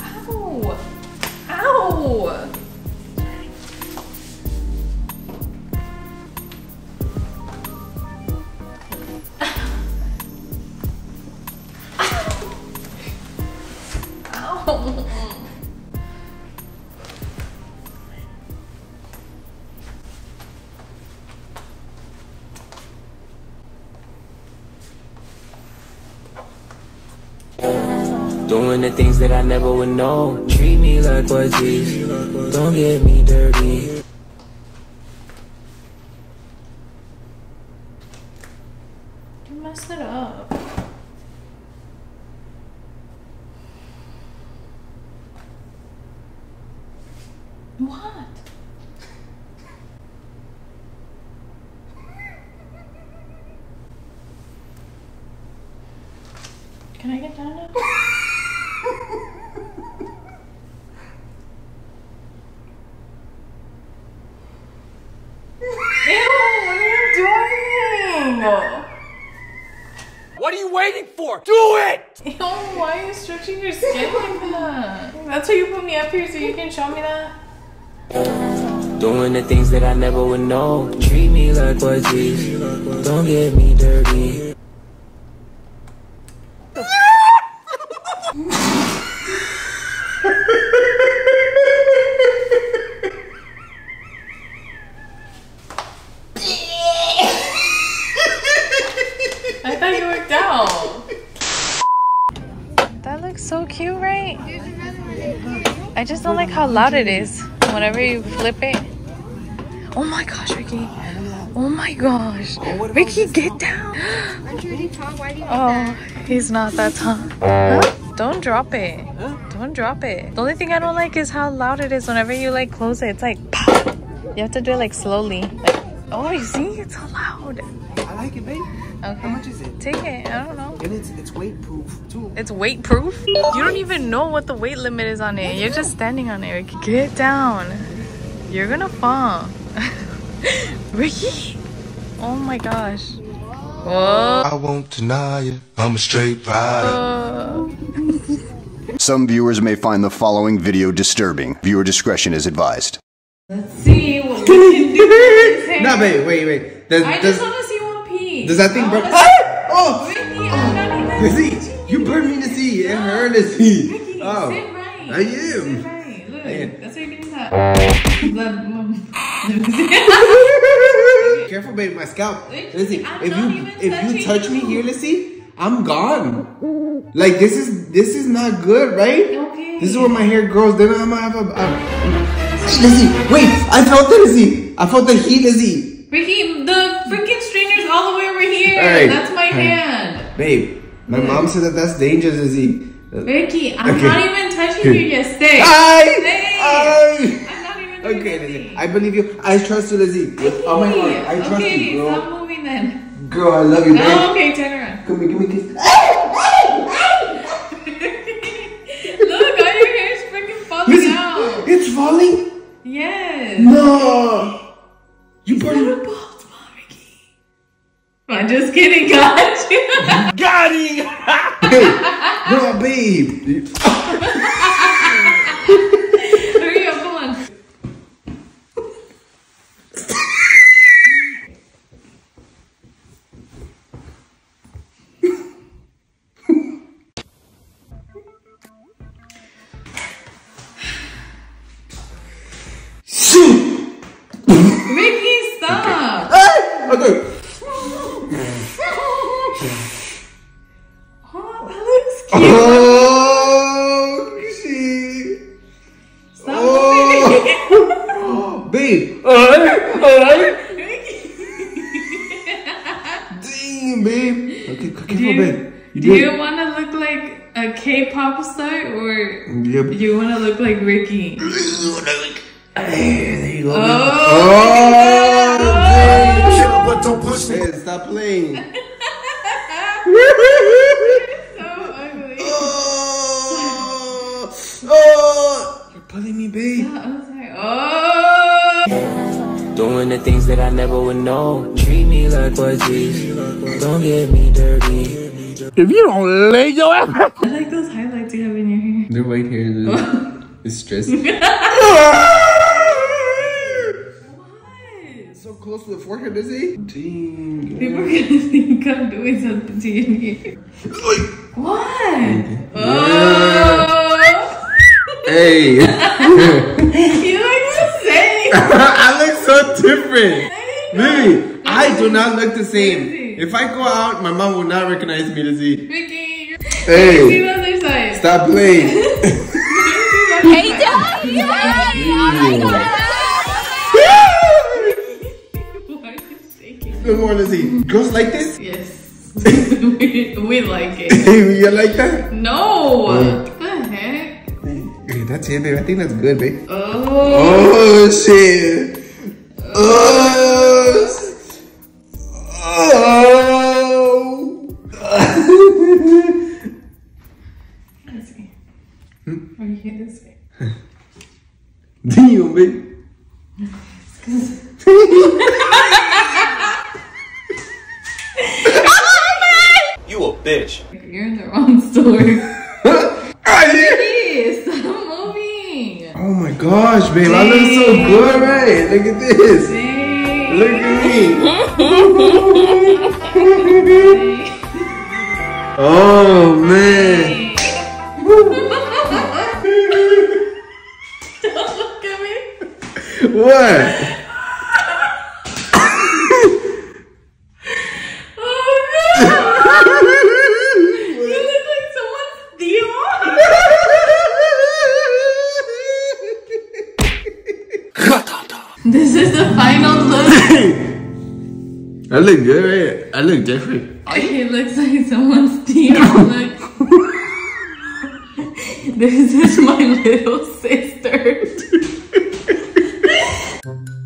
Ow! Ow! Ow! Doing the things that I never would know. Treat me like what's. Don't get me dirty. You messed it up. What? Can I get down now? Ew, what are you doing? What are you waiting for? Do it! Ew, why are you stretching your skin like that? That's why you put me up here so you can show me that? Doing the things that I never would know. Treat me like what's easy. Don't get me dirty. I thought you worked out. That looks so cute, right? I just don't like how loud it is whenever you flip it. Oh my gosh, Ricky. Oh my gosh. Ricky, get down. Aren't you already tall? Why do you need Oh, he's not that tall. Oh. Huh? Don't drop it. Don't drop it. The only thing I don't like is how loud it is whenever you like close it. It's like pop. You have to do it like slowly. Like, oh, you see? It's so loud. I like it, babe. Okay. How much is it? Take it. I don't know. And it's it's weight proof too. It's weight proof? You don't even know what the weight limit is on it. You're just standing on it, Ricky. Get down. You're gonna fall. Ricky! Oh my gosh. Whoa. I won't deny it. I'm a straight rider. Some viewers may find the following video disturbing. Viewer discretion is advised. let's see what we can this hair. Babe, wait, wait. Does, I does, just wanna see one piece. does that thing burn? Ah! Oh! Ricky, even Lizzie, you burned me to see. It hurt to see. Ricky, Oh, sit right. I Sit am. right. Look, I am. that's why you do that. Blood- Careful, babe, my scalp. Lizzie, I'm if not you even if you touch me here, Lizzie, I'm gone. Like this is this is not good, right? Okay. This is where my hair grows. Then I'm gonna have a. a Lizzie, wait! I felt it, Lizzie. I felt the heat, Lizzie. Ricky, the freaking strainer's all the way over here. Alright. That's my Alright. hand. Babe, my mom said that that's dangerous, Lizzie. Ricky, I'm Okay. not even touching you yet. Stay. Ay! Stay. Ay! I'm not even doing Okay, anything. Lizzie. I believe you. I trust you, Lizzie. With all my heart. I trust okay, you, girl. stop moving then. Girl, I love you, babe. Oh, okay, turn around. Come here, give me a kiss. Look, all your hair is freaking falling Lizzie, out. it's falling? Yes. No! You Not a burned bald spot, Ricky. I'm just kidding, God. Got it! no, babe. Okay. Oh, that looks cute. Oh, shit. Stop moving. Oh, babe. Damn, babe. Okay, careful, Do you, babe. You do you want to look like a K-pop star or Yep. you want to look like Ricky? There you go. Oh, Oh, But don't push me. Hey, stop playing. so ugly. oh, oh, you're pulling me, babe. I was like, oh. Doing the things that I never would know. Treat me like what's easy. Don't get me dirty. If you don't lay your ass back. I like those highlights you have in your hair. The white hair is, is stressing. so close to the forehead, is he? Dang. People are gonna think I'm doing something to your hair. What? Oh! Hey. you look the same. I look so different. Lily, I do not look the same. If I go out, my mom will not recognize me to see. Ricky, see Hey, the other side. stop playing. Hey, Daddy! Why are oh Good morning, Lizzie. Girls like this? Yes. we, we like it. you like that? No! Oh. What the heck? Hey, that's it, babe. I think that's good, babe. Oh. Oh, shit. Oh. s- Oh. Let's see. Are you here this way? Damn, babe. Oh my gosh, babe. I look so good, right? Look at this. Look at me. oh, man. Don't Look at me. What? Oh no! You look like someone's Dion. This is the final look. I look good, right? I look different. It looks like someone's Dion. Look. This is my little sister.